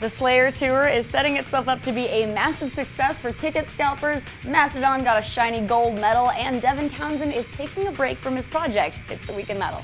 The Slayer tour is setting itself up to be a massive success for ticket scalpers. Mastodon got a shiny gold medal, and Devin Townsend is taking a break from his project. It's the Week in Metal.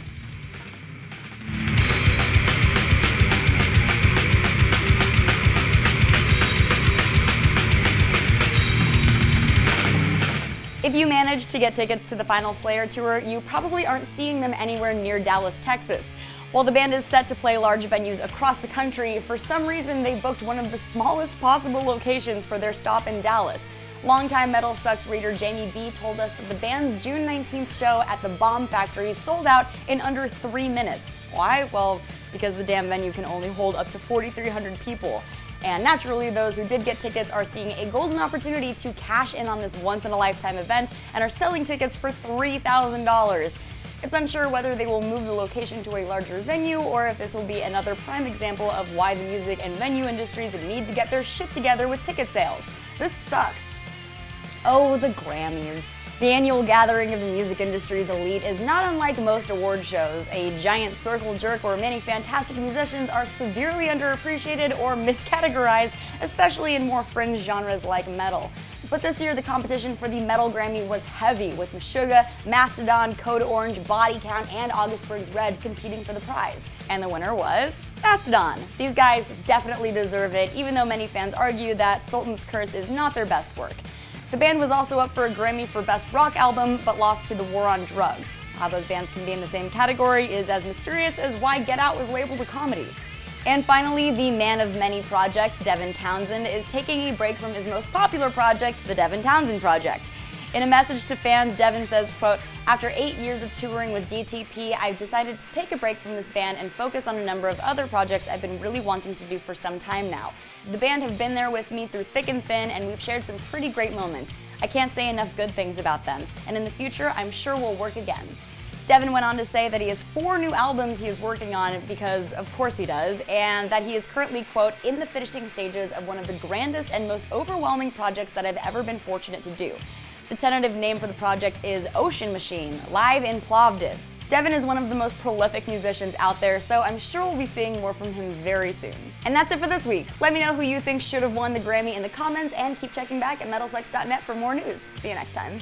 If you managed to get tickets to the final Slayer tour, you probably aren't seeing them anywhere near Dallas, Texas. While the band is set to play large venues across the country, for some reason they booked one of the smallest possible locations for their stop in Dallas. Longtime Metal Sucks reader Jamie B told us that the band's June 19th show at the Bomb Factory sold out in under three minutes. Why? Well, because the damn venue can only hold up to 4,300 people. And naturally, those who did get tickets are seeing a golden opportunity to cash in on this once in a lifetime event and are selling tickets for $3,000. It's unsure whether they will move the location to a larger venue or if this will be another prime example of why the music and venue industries need to get their shit together with ticket sales. This sucks. Oh, the Grammys. The annual gathering of the music industry's elite is not unlike most award shows, a giant circle jerk where many fantastic musicians are severely underappreciated or miscategorized, especially in more fringe genres like metal. But this year, the competition for the Metal Grammy was heavy, with Meshuggah, Mastodon, Code Orange, Body Count, and August Burns Red competing for the prize. And the winner was Mastodon. These guys definitely deserve it, even though many fans argue that Sultan's Curse is not their best work. The band was also up for a Grammy for Best Rock Album, but lost to The War on Drugs. How those bands can be in the same category is as mysterious as why Get Out was labeled a comedy. And finally, the man of many projects, Devin Townsend, is taking a break from his most popular project, the Devin Townsend Project. In a message to fans, Devin says, quote, After eight years of touring with DTP, I've decided to take a break from this band and focus on a number of other projects I've been really wanting to do for some time now. The band have been there with me through thick and thin, and we've shared some pretty great moments. I can't say enough good things about them, and in the future, I'm sure we'll work again. Devin went on to say that he has four new albums he is working on because, of course, he does, and that he is currently, quote, in the finishing stages of one of the grandest and most overwhelming projects that I've ever been fortunate to do. The tentative name for the project is Ocean Machine, live in Plovdiv. Devin is one of the most prolific musicians out there, so I'm sure we'll be seeing more from him very soon. And that's it for this week. Let me know who you think should have won the Grammy in the comments, and keep checking back at metalsucks.net for more news. See you next time.